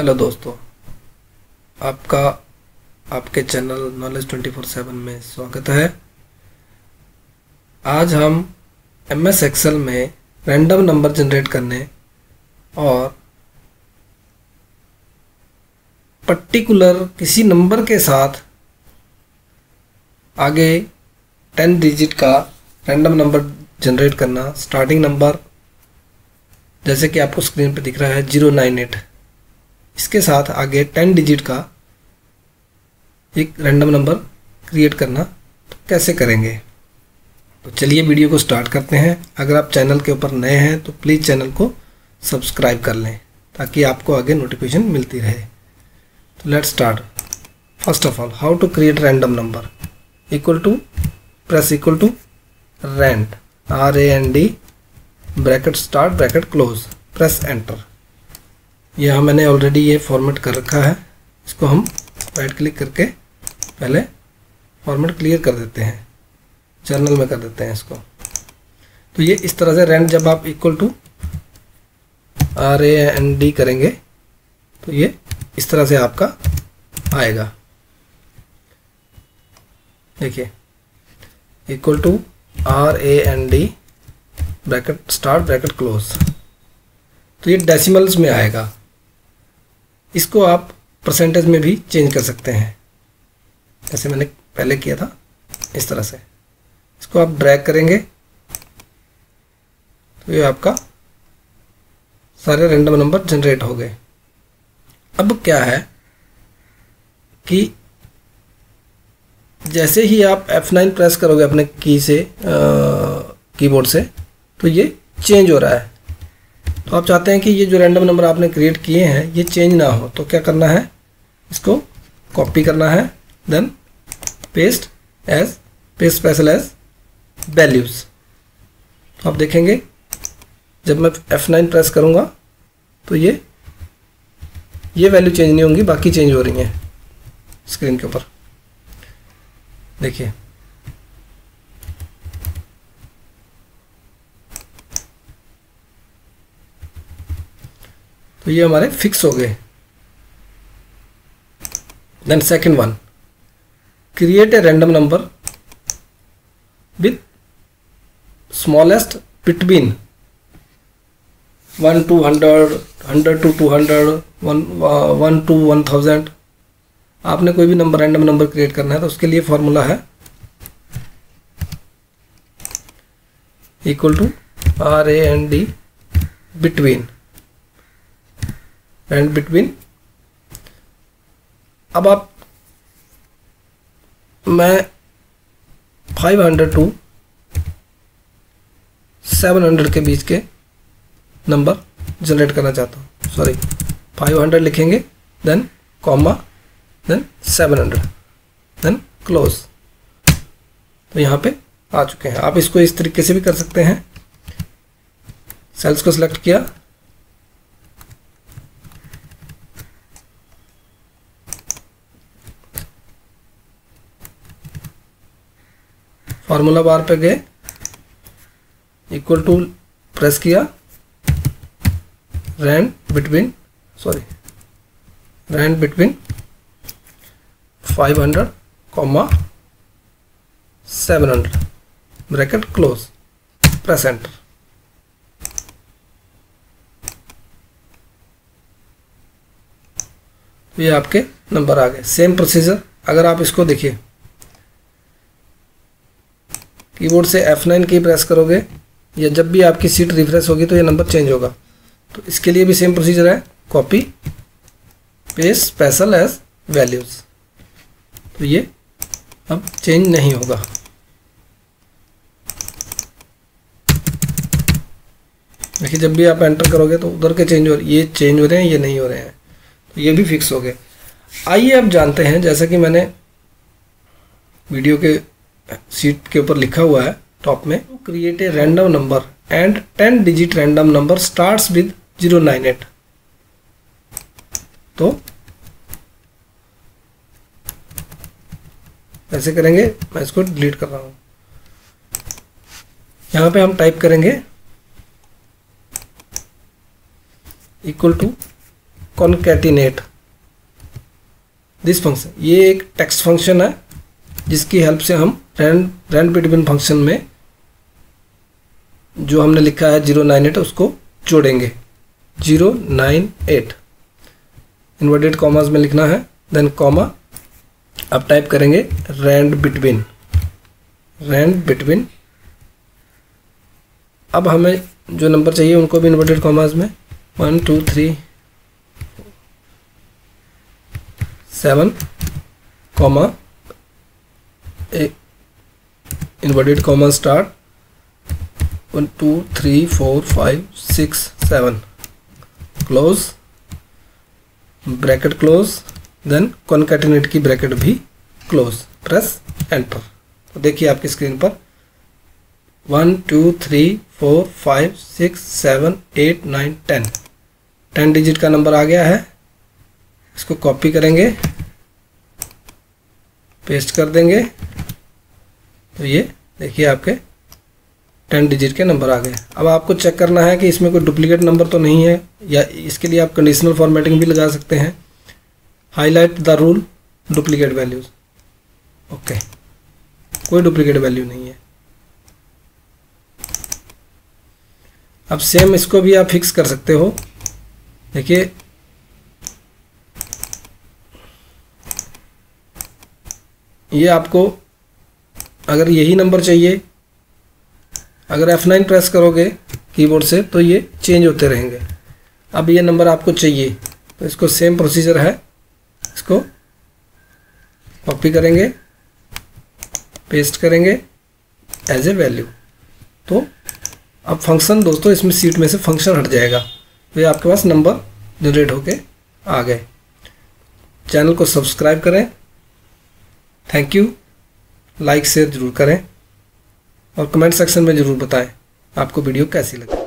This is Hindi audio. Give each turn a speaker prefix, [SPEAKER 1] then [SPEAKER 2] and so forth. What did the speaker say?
[SPEAKER 1] हेलो दोस्तों, आपका, आपके channel knowledge twenty four seven में स्वागत है। आज हम एम एस एक्सेल में रैंडम नंबर जनरेट करने और पर्टिकुलर किसी नंबर के साथ आगे टेन डिजिट का रैंडम नंबर जनरेट करना, स्टार्टिंग नंबर, जैसे कि आपको स्क्रीन पर दिख रहा है, ज़ीरो नाइन एट। इसके साथ आगे टेन डिजिट का एक रैंडम नंबर क्रिएट करना तो कैसे करेंगे? तो चलिए वीडियो को स्टार्ट करते हैं। अगर आप चैनल के ऊपर नए हैं तो प्लीज़ चैनल को सब्सक्राइब कर लें ताकि आपको आगे नोटिफिकेशन मिलती रहे। तो let start first of all how to create random number equal to press equal to rand R A N D bracket start bracket close press enter यह मैंने ऑलरेडी ये फॉर्मेट कर रखा है। इसको हम राइट क्लिक करके पहले फॉर्मेट क्लियर कर देते हैं। जर्नल में कर देते हैं इसको। तो ये इस तरह से रेंट जब आप equal to R A N D करेंगे तो ये इस तरह से आपका आएगा। देखिए equal to R A N D bracket start bracket close तो ये डेसिमल्स में आएगा। इसको आप परसेंटेज में भी चेंज कर सकते हैं। जैसे मैंने पहले किया था, इस तरह से। इसको आप ड्रैग करेंगे तो ये आपका सारे रैंडम नंबर जनरेट हो गए। अब क्या है कि जैसे ही आप F9 प्रेस करोगे अपने की से कीबोर्ड से तो ये चेंज हो रहा है। तो आप चाहते हैं कि ये जो रैंडम नंबर आपने क्रिएट किए हैं, ये चेंज ना हो तो क्या करना है? इसको कॉपी करना है then paste as paste special as values तो आप देखेंगे, जब मैं F9 प्रेस करूँगा तो ये ये वैल्यू चेंज नहीं होंगी, बाकी चेंज हो रही हैं स्क्रीन के ऊपर। देखिए तो ये हमारे फिक्स हो गए। Then second one create a random number with smallest between one to hundred hundred to two hundred one to one thousand आपने कोई भी नंबर रैंडम नंबर क्रिएट करना है तो उसके लिए फॉर्मूला है equal to R A N D between and between अब आप, मैं 500 टू 700 के बीच के नंबर जनरेट करना चाहता हूँ। सॉरी 500 लिखेंगे then comma then 700 then close तो यहाँ पे आ चुके हैं। आप इसको इस तरीके से भी कर सकते हैं। सेल्स को सिलेक्ट किया फार्मूला बार पे गए इक्वल टू प्रेस किया rand between sorry rand between 500 comma 700 bracket close press enter ये आपके नंबर आ गए. सेम प्रोसीजर अगर आप इसको देखिए. कीबोर्ड से F9 की प्रेस करोगे, या जब भी आपकी सीट रिफ्रेश होगी तो ये नंबर चेंज होगा। तो इसके लिए भी सेम प्रोसीजर है। Copy paste special as values तो ये अब चेंज नहीं होगा। देखिए, जब भी आप एंटर करोगे तो उधर के चेंज हो, ये चेंज हो रहे हैं, ये नहीं हो रहे हैं। तो ये भी फिक्स हो गए। आइए अब जानते हैं, जैसा कि मैंने वीडियो के सीट के ऊपर लिखा हुआ है टॉप में create a random number and ten digit random number starts with zero nine eight तो ऐसे करेंगे, मैं इसको डिलीट कर रहा हूँ। यहाँ पे हम टाइप करेंगे equal to concatenate this function ये एक टेक्स्ट फ़ंक्शन है, जिसकी हेल्प से हम रैंड रैंड बिटवीन फ़ंक्शन में जो हमने लिखा है ज़ीरो नाइन एट उसको जोड़ेंगे। Zero nine eight inverted commas में लिखना है देन कॉमा अब टाइप करेंगे रैंड बिटवीन रैंड बिटवीन अब हमें जो नंबर चाहिए उनको भी इन्वर्टेड कॉमर्स में। One two three seven comma inverted comma start one, two, three, four, five, six, seven. Close. Bracket close. Then concatenate की ब्रैकेट भी क्लोज। Press enter. तो देखिए आपकी स्क्रीन पर। One, two, three, four, five, six, seven, eight, nine, ten. Ten digit का नंबर आ गया है। इसको कॉपी करेंगे। पेस्ट कर देंगे। तो ये देखिए आपके टेन डिजिट के नंबर आ गए। अब आपको चेक करना है कि इसमें कोई डुप्लीकेट नंबर तो नहीं है, या इसके लिए आप कंडीशनल फॉर्मेटिंग भी लगा सकते हैं। Highlight the rule duplicate values okay कोई डुप्लीकेट वैल्यू नहीं है। अब सेम इसको भी आप फिक्स कर सकते हो। देखिए। ये आपको अगर यही नंबर चाहिए, अगर F9 प्रेस करोगे कीबोर्ड से तो ये चेंज होते रहेंगे। अब ये नंबर आपको चाहिए तो इसको सेम प्रोसीजर है। इसको कॉपी करेंगे पेस्ट करेंगे एज ए वैल्यू तो अब फ़ंक्शन दोस्तों, इसमें सीट में से फ़ंक्शन हट जाएगा। तो ये आपके पास नंबर जनरेट होके आ गए। चैनल को सब्सक्राइब करें। थैंक यू लाइक शेयर ज़रूर करें और कमेंट सेक्शन में ज़रूर बताएँ आपको वीडियो कैसी लगी।